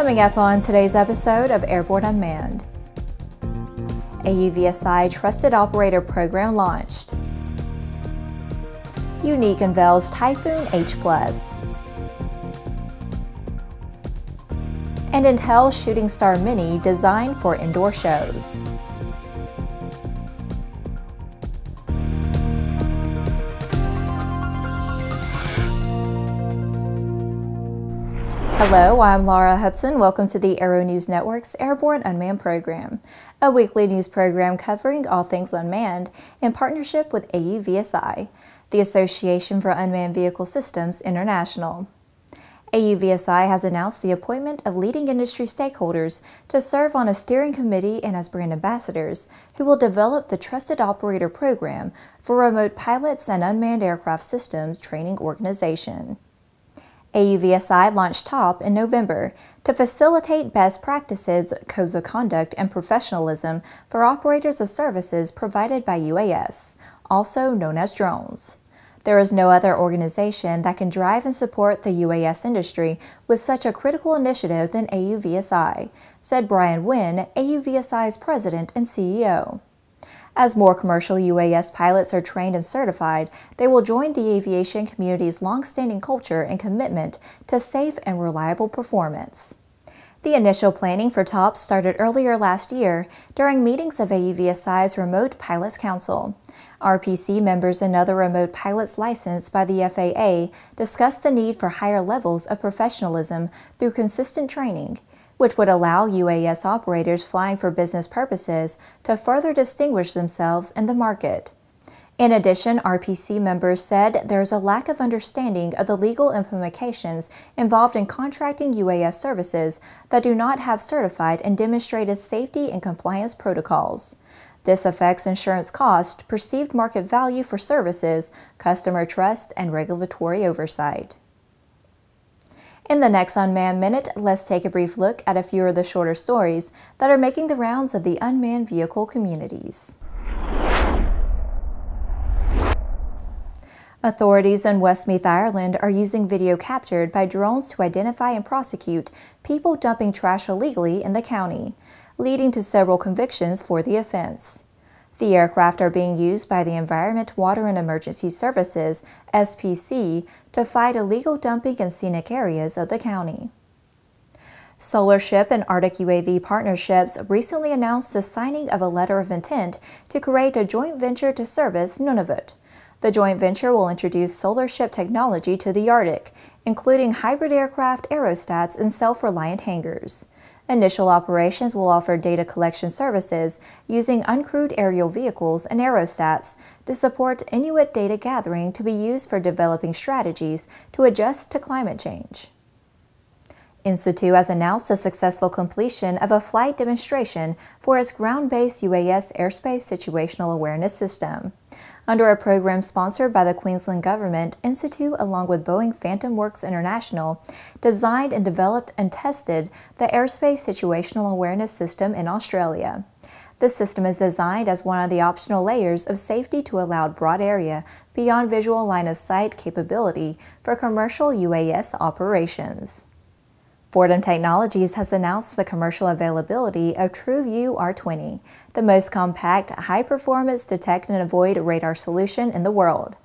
Coming up on today's episode of Airborne Unmanned. AUVSI Trusted Operator Program launched. Yuneec unveils Typhoon H+. And Intel Shooting Star Mini designed for indoor shows. Hello, I'm Laura Hudson. Welcome to the Aero News Network's Airborne Unmanned program, a weekly news program covering all things unmanned in partnership with AUVSI, the Association for Unmanned Vehicle Systems International. AUVSI has announced the appointment of leading industry stakeholders to serve on a steering committee and as brand ambassadors who will develop the Trusted Operator Program for remote pilots and unmanned aircraft systems training organization. AUVSI launched TOP in November to facilitate best practices, codes of conduct, and professionalism for operators of services provided by UAS, also known as drones. There is no other organization that can drive and support the UAS industry with such a critical initiative than AUVSI, said Brian Wynn, AUVSI's president and CEO. As more commercial UAS pilots are trained and certified, they will join the aviation community's long-standing culture and commitment to safe and reliable performance. The initial planning for TOPS started earlier last year during meetings of AUVSI's Remote Pilots Council. RPC members and other remote pilots licensed by the FAA discussed the need for higher levels of professionalism through consistent training which would allow UAS operators flying for business purposes to further distinguish themselves in the market. In addition, RPC members said there is a lack of understanding of the legal implications involved in contracting UAS services that do not have certified and demonstrated safety and compliance protocols. This affects insurance cost, perceived market value for services, customer trust, and regulatory oversight. In the next Unmanned Minute, let's take a brief look at a few of the shorter stories that are making the rounds of the unmanned vehicle communities. Authorities in Westmeath, Ireland are using video captured by drones to identify and prosecute people dumping trash illegally in the county, leading to several convictions for the offense. The aircraft are being used by the Environment, Water and Emergency Services, SPC, to fight illegal dumping in scenic areas of the county. SolarShip and Arctic UAV Partnerships recently announced the signing of a letter of intent to create a joint venture to service Nunavut. The joint venture will introduce SolarShip technology to the Arctic, including hybrid aircraft aerostats and self-reliant hangars. Initial operations will offer data collection services using uncrewed aerial vehicles and aerostats to support Inuit data gathering to be used for developing strategies to adjust to climate change. Insitu has announced the successful completion of a flight demonstration for its ground-based UAS airspace situational awareness system. Under a program sponsored by the Queensland Government, Insitu, along with Boeing Phantom Works International, designed and developed and tested the Airspace Situational Awareness System in Australia. The system is designed as one of the optional layers of safety to allow broad area beyond visual line of sight capability for commercial UAS operations. Fortem Technologies has announced the commercial availability of TrueView R20, the most compact, high-performance detect and avoid radar solution in the world.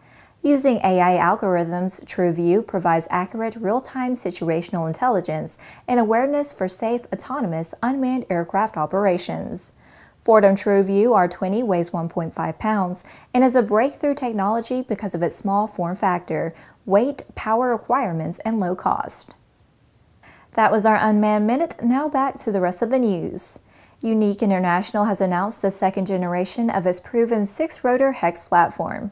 Using AI algorithms, TrueView provides accurate real-time situational intelligence and awareness for safe, autonomous, unmanned aircraft operations. Fortem TrueView R20 weighs 1.5 pounds and is a breakthrough technology because of its small form factor, weight, power requirements, and low cost. That was our Unmanned Minute. Now back to the rest of the news. Yuneec International has announced the second generation of its proven six-rotor HEX platform,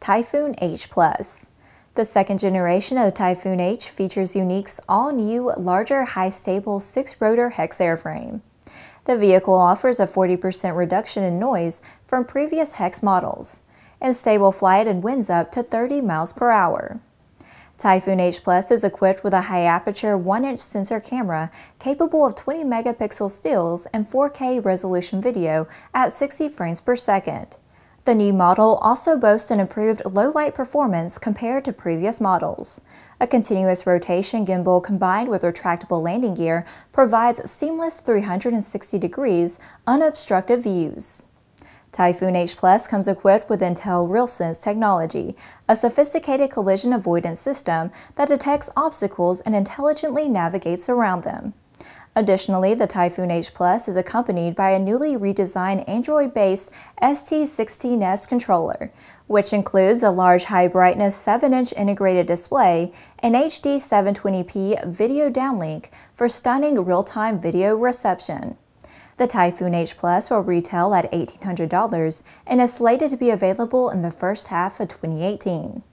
Typhoon H+. The second generation of Typhoon H features Yuneec's all-new, larger, high-stable six-rotor HEX airframe. The vehicle offers a 40% reduction in noise from previous HEX models, and stable flight and winds up to 30 miles per hour. Typhoon H Plus is equipped with a high aperture 1 inch sensor camera capable of 20 megapixel stills and 4K resolution video at 60 frames per second. The new model also boasts an improved low light performance compared to previous models. A continuous rotation gimbal combined with retractable landing gear provides seamless 360 degrees unobstructed views. Typhoon H Plus comes equipped with Intel RealSense technology, a sophisticated collision avoidance system that detects obstacles and intelligently navigates around them. Additionally, the Typhoon H Plus is accompanied by a newly redesigned Android-based ST16S controller, which includes a large high-brightness 7-inch integrated display and HD 720p video downlink for stunning real-time video reception. The Typhoon H Plus will retail at $1,800 and is slated to be available in the first half of 2018.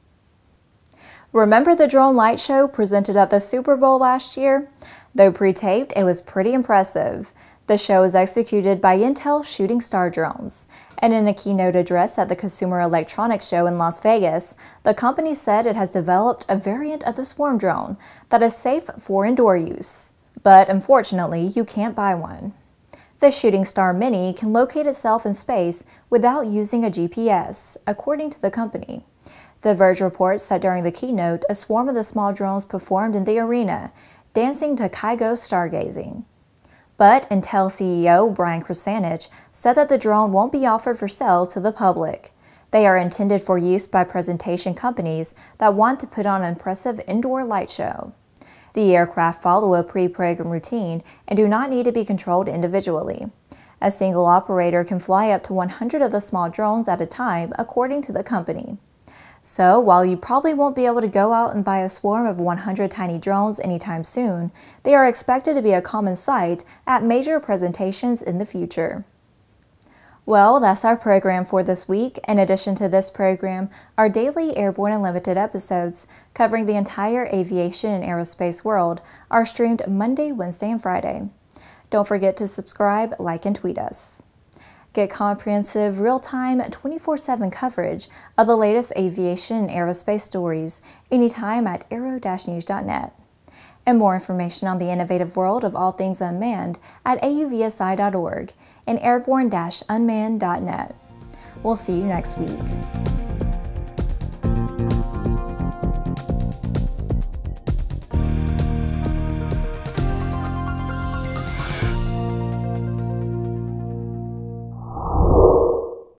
Remember the drone light show presented at the Super Bowl last year? Though pre-taped, it was pretty impressive. The show was executed by Intel Shooting Star Drones. And in a keynote address at the Consumer Electronics Show in Las Vegas, the company said it has developed a variant of the Swarm drone that is safe for indoor use. But unfortunately, you can't buy one. The Shooting Star Mini can locate itself in space without using a GPS, according to the company. The Verge reports that during the keynote, a swarm of the small drones performed in the arena, dancing to Kygo stargazing. But Intel CEO Brian Krzanich said that the drone won't be offered for sale to the public. They are intended for use by presentation companies that want to put on an impressive indoor light show. The aircraft follow a pre-programmed routine and do not need to be controlled individually. A single operator can fly up to 100 of the small drones at a time, according to the company. So, while you probably won't be able to go out and buy a swarm of 100 tiny drones anytime soon, they are expected to be a common sight at major presentations in the future. Well, that's our program for this week. In addition to this program, our daily Airborne Unlimited episodes covering the entire aviation and aerospace world are streamed Monday, Wednesday, and Friday. Don't forget to subscribe, like, and tweet us. Get comprehensive, real-time, 24-7 coverage of the latest aviation and aerospace stories anytime at aero-news.net. And more information on the innovative world of all things unmanned at auvsi.org and airborne-unmanned.net. We'll see you next week.